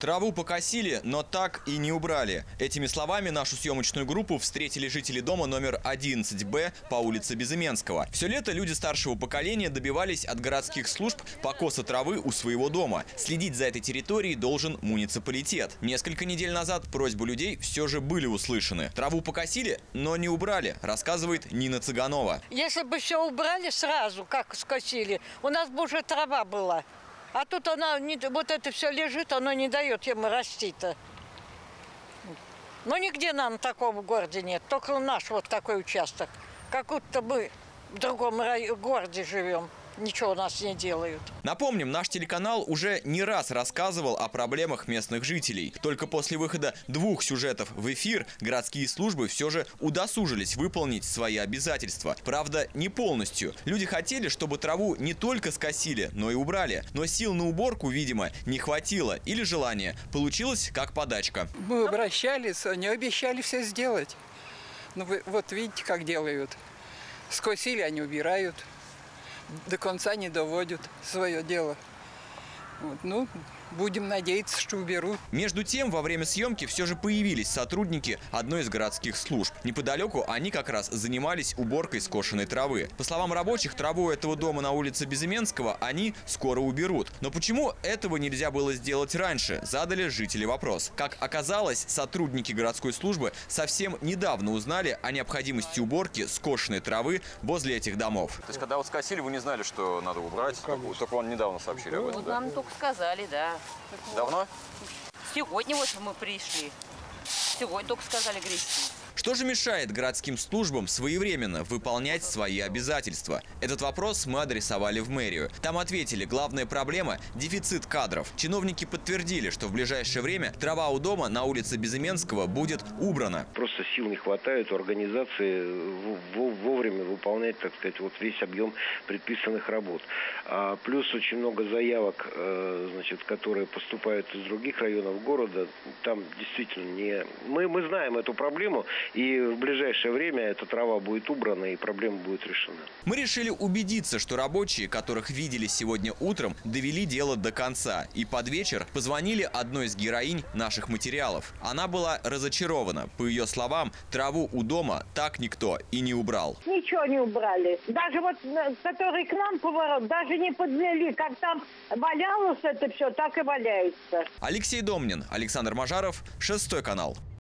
Траву покосили, но так и не убрали. Этими словами нашу съемочную группу встретили жители дома номер 11Б по улице Безыменского. Все лето люди старшего поколения добивались от городских служб покоса травы у своего дома. Следить за этой территорией должен муниципалитет. Несколько недель назад просьбы людей все же были услышаны. Траву покосили, но не убрали, рассказывает Нина Цыганова. Если бы все убрали сразу, как скосили, у нас бы уже трава была. А тут она, вот это все лежит, оно не дает ему расти-то. Но нигде нам такого в городе нет, только наш вот такой участок. Как будто мы в другом рай- городе живем, ничего у нас не делают. Напомним, наш телеканал уже не раз рассказывал о проблемах местных жителей. Только после выхода двух сюжетов в эфир городские службы все же удосужились выполнить свои обязательства. Правда, не полностью. Люди хотели, чтобы траву не только скосили, но и убрали. Но сил на уборку, видимо, не хватило или желания. Получилось как подачка. Мы обращались, они обещали все сделать. Ну, вы, вот видите, как делают. Скосили, они убирают. До конца не доводят свое дело. Вот, ну, будем надеяться, что уберут. Между тем, во время съемки все же появились сотрудники одной из городских служб. Неподалеку они как раз занимались уборкой скошенной травы. По словам рабочих, траву этого дома на улице Безыменского они скоро уберут. Но почему этого нельзя было сделать раньше, задали жители вопрос. Как оказалось, сотрудники городской службы совсем недавно узнали о необходимости уборки скошенной травы возле этих домов. То есть, когда вот скосили, вы не знали, что надо убрать? только, только вам недавно сообщили об этом, Вот да? нам только сказали, да. Давно? Сегодня вот мы пришли. Сегодня только сказали грести. Что же мешает городским службам своевременно выполнять свои обязательства? Этот вопрос мы адресовали в мэрию. Там ответили, главная проблема – дефицит кадров. Чиновники подтвердили, что в ближайшее время трава у дома на улице Безыменского будет убрана. Просто сил не хватает у организации вовремя выполнять, так сказать, вот весь объем предписанных работ. А плюс очень много заявок, э, значит, которые поступают из других районов города. Там действительно не... Мы, мы знаем эту проблему, и в ближайшее время эта трава будет убрана, и проблема будет решена. Мы решили убедиться, что рабочие, которых видели сегодня утром, довели дело до конца. И под вечер позвонили одной из героинь наших материалов. Она была разочарована. По ее словам, траву у дома так никто и не убрал. Ничего не убрали. Даже вот, э, который к нам поворот, даже не подмели. Как там валялось это все, так и валяется. Алексей Домнин, Александр Мажаров, Шестой канал.